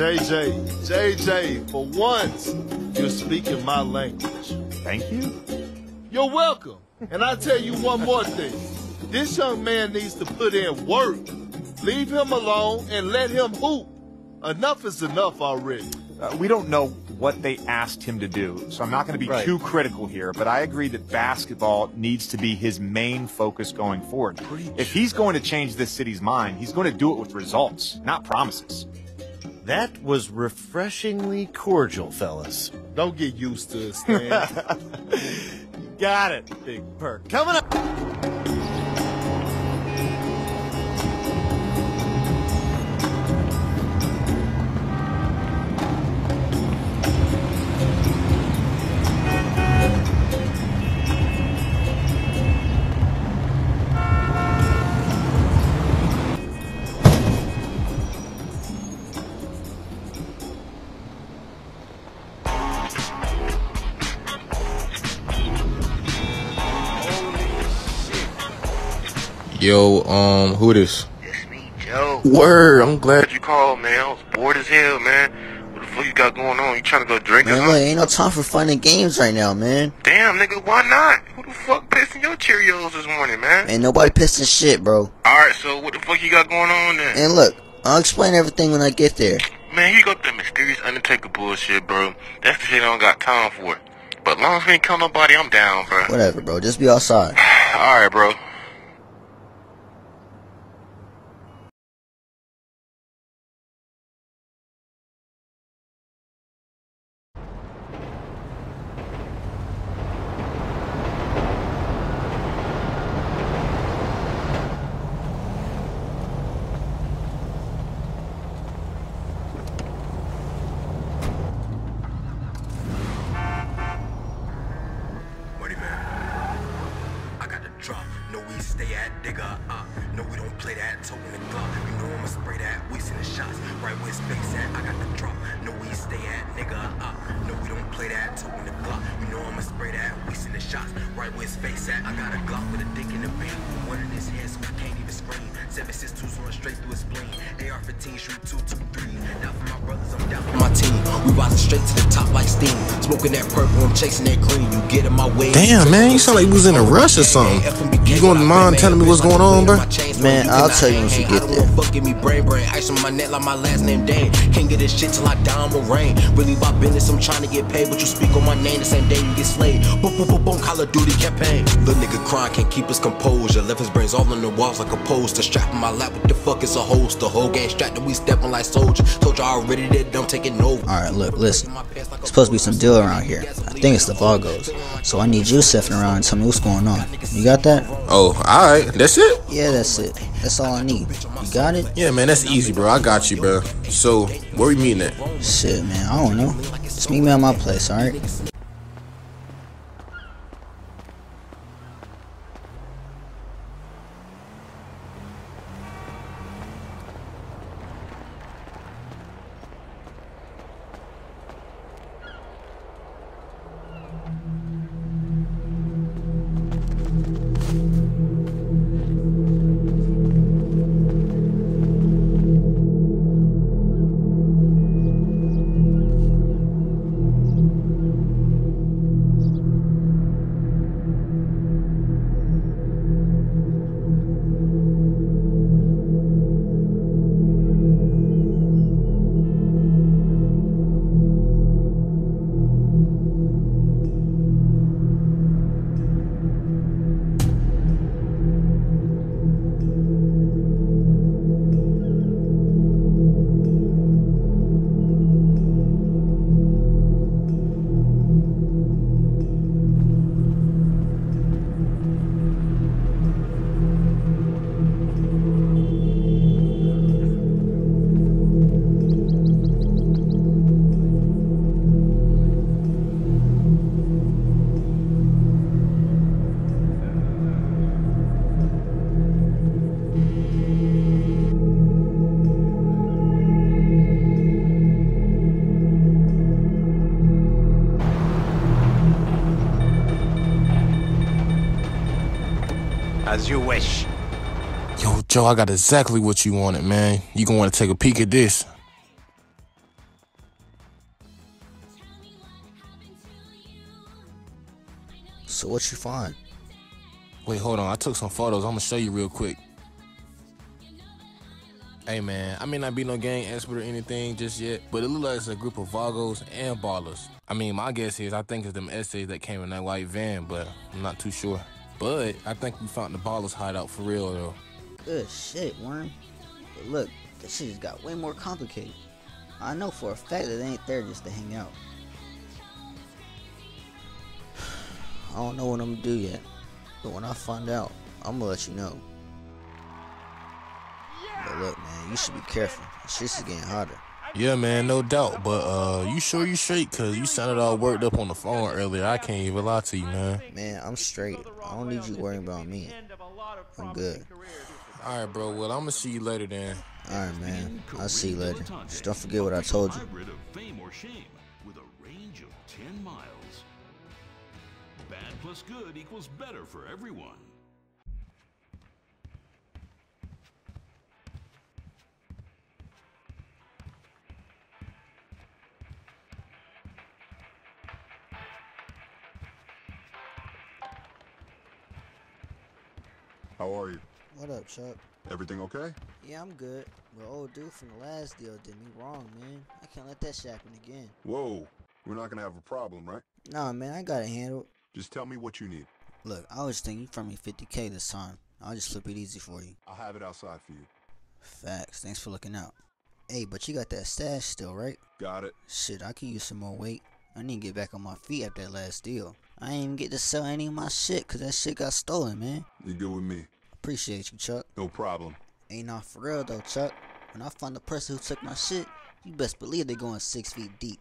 JJ, JJ, for once, you're speaking my language. Thank you. You're welcome. And I tell you one more thing. This young man needs to put in work. Leave him alone and let him hoop. Enough is enough already. Uh, we don't know what they asked him to do, so I'm not going to be Right. too critical here, but I agree that basketball needs to be his main focus going forward. If he's going to change this city's mind, he's going to do it with results, not promises. That was refreshingly cordial, fellas. Don't get used to it, Stan. Got it, Big Perk. Coming up. Yo, um, who this? It's me, Joe. Word, I'm glad. You called, man. I was bored as hell, man. What the fuck you got going on? You trying to go drink Man, look, ain't no time for fun and games right now, man. Damn, nigga, why not? Who the fuck pissing your Cheerios this morning, man? Ain't nobody pissing shit, bro. Alright, so what the fuck you got going on then? And look, I'll explain everything when I get there. Man, you got that mysterious Undertaker bullshit, bro. That's the shit I don't got time for. But as long as we ain't kill nobody, I'm down, bro. Whatever, bro. Just be outside. Alright, bro. Play that. Toe in the club. You know I'ma spray that. We see the shots. Right where his face at. I got the drop. No, we stay at nigga. Uh, no, we don't play that. Toe in the club. You know I'ma spray that. We see the shots. Right where his face at. I got a Glock with a dick in the beam. One in his head, so he can't even scream. 762's going straight through his spleen. AR-15 shoot 223. Now for my brothers, I'm down for my team. We rising straight to the top like steam. Smoking that purple, I'm chasing that green. You get in my way. Damn, man, you sound like you was in a rush or something. You gonna mind telling me what's going on, bro? Man, I'll tell you once you get there. Fuck give me brain brain. Ice on my neck like my last name Dane. Can't get this shit till I die on the rain. Really about business, I'm trying to get paid. But you speak on my name the same day you get slayed. Boom, boom, boom, boom, Call of Duty campaign. Little nigga crying, can't keep his composure. Left his brains all on the walls like a poster. Strapping my lap, what the fuck is a holster? Whole gang strapped and we stepping like soldiers. Told you already that don't take it no. Alright, look, listen. There's supposed to be some deal around here. I think it's the Vagos. So I need you sifting around and tell me what's going on. You got that? Oh, alright, that's it? Yeah, that's it. That's all I need. You got it? Yeah, man, that's easy, bro. I got you, bro. So, where we meeting at? Shit, man. I don't know. Just meet me at my place, alright? as you wish. Yo, Joe, I got exactly what you wanted, man. You gonna wanna take a peek at this. So what you find? Wait, hold on. I took some photos. I'm gonna show you real quick. Hey man, I may not be no gang expert or anything just yet, but it looks like it's a group of Vagos and Ballas. I mean, my guess is I think it's them essays that came in that white van, but I'm not too sure. But I think we found the Ballas hideout for real though. Good shit, Worm. But look, this shit just got way more complicated. I know for a fact that they ain't there just to hang out. I don't know what I'm gonna do yet, but when I find out, I'm gonna let you know. But look, man, you should be careful. Shit's getting hotter. Yeah, man, no doubt. But uh, you sure you straight? Cause you sounded all worked up on the phone earlier. I can't even lie to you, man. Man, I'm straight. I don't need you worrying about me. I'm good. All right, bro. Well, I'm gonna see you later then. All right, man. I'll see you later. Just don't forget what I told you. Hybrid of fame or shame with a range of 10 miles. Bad plus good equals better for everyone. How are you? What up, Chuck? Everything okay? Yeah, I'm good. But old dude from the last deal did me wrong, man. I can't let that shit happen again. Whoa, we're not gonna have a problem, right? Nah, man, I got it handled. Just tell me what you need. Look, I was thinking you from me 50k this time. I'll just flip it easy for you. I'll have it outside for you. Facts. Thanks for looking out. Hey, but you got that stash still, right? Got it. Shit, I can use some more weight. I need to get back on my feet after that last deal. I ain't even get to sell any of my shit because that shit got stolen, man. You good with me? Appreciate you, Chuck. No problem. Ain't not for real though, Chuck. When I find the person who took my shit, you best believe they going six feet deep.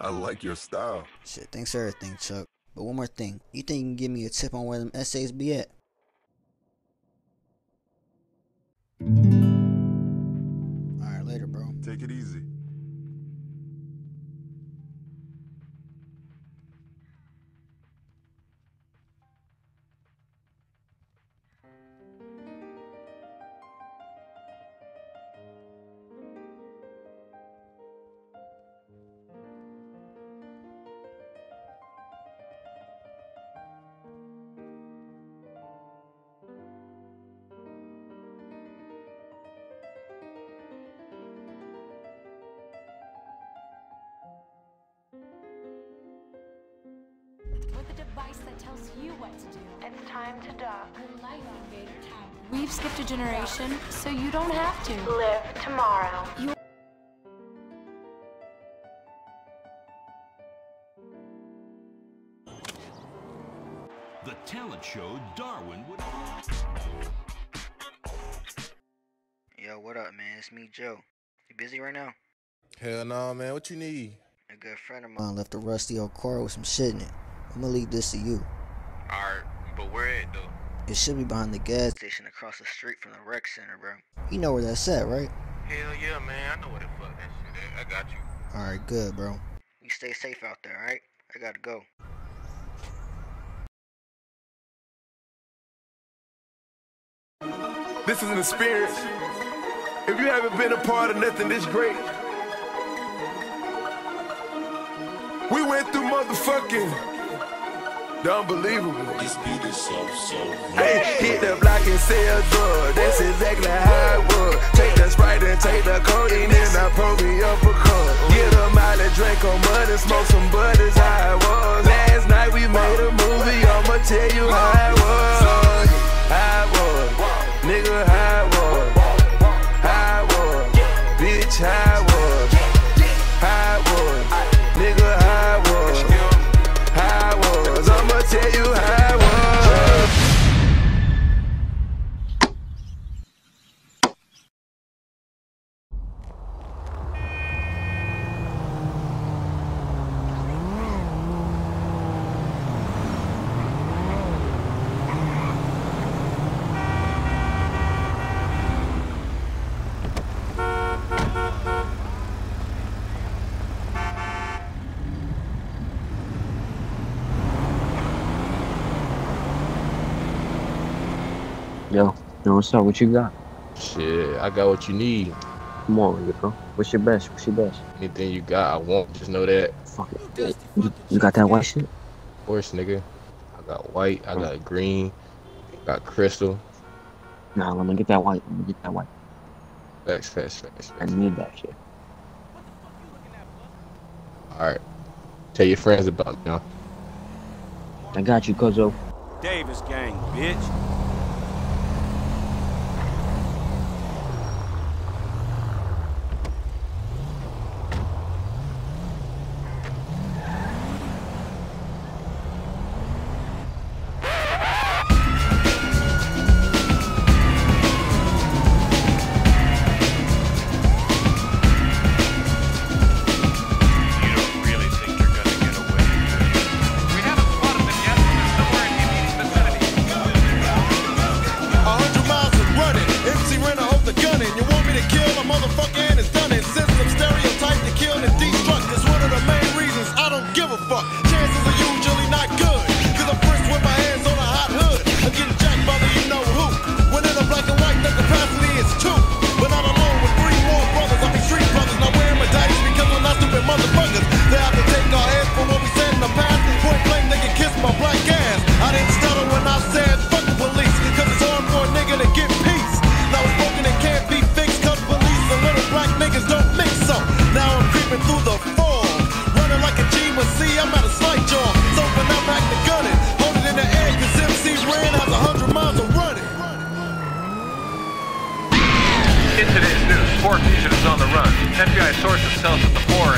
I like your style. Shit, thanks for everything, Chuck. But one more thing, you think you can give me a tip on where them essays be at? Alright, later, bro. Take it easy. Tells you what to do. It's time to dock. Your life invader tower. We've skipped a generation, so you don't have to. Live tomorrow. You The talent show Darwin would. Yo, what up, man? It's me, Joe. You busy right now? Hell no, man. What you need? A good friend of mine left a rusty old car with some shit in it. I'm gonna leave this to you. Alright, but where at though? It should be behind the gas station across the street from the rec center, bro. You know where that's at, right? Hell yeah, man. I know where the fuck that shit at. I got you. Alright, good, bro. You stay safe out there, alright? I gotta go. This is an experience. If you haven't been a part of nothing this great, we went through motherfucking the unbelievable. This beat is so, so Hey, hit the block and sell drugs. That's exactly how it was. Take the Sprite and take the codeine, then I pull me up a cup. Get a mile and drink on mud and smoke some bud is how it was. Last night we made a movie, I'ma tell you how it Yo, yo, what's up? What you got? Shit, I got what you need. Come on, yo. What's your best? What's your best? Anything you got, I want. Just know that. Fuck it. You, you got that white shit? Of course, nigga. I got white. I oh. got green. Got crystal. Nah, let me get that white. Let me get that white. Facts, facts, facts. I need that shit. All right. Tell your friends about me, huh? I got you, Cuzzo. Davis gang, bitch.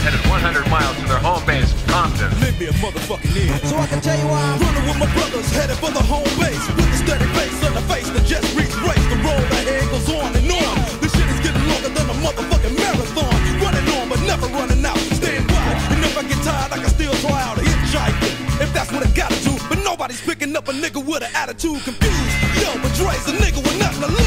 Headed 100 miles to their home base, Compton. Lend me a motherfucking ear. So I can tell you why I'm running with my brothers, headed for the home base. With a steady face on the face that just reached race. The road ahead goes on and on. This shit is getting longer than a motherfucking marathon. Running on, but never running out. Stand by. And if I get tired, I can still try out a hitchhiker. If that's what I gotta do. But nobody's picking up a nigga with an attitude confused. Yo, but Dre's a nigga with nothing to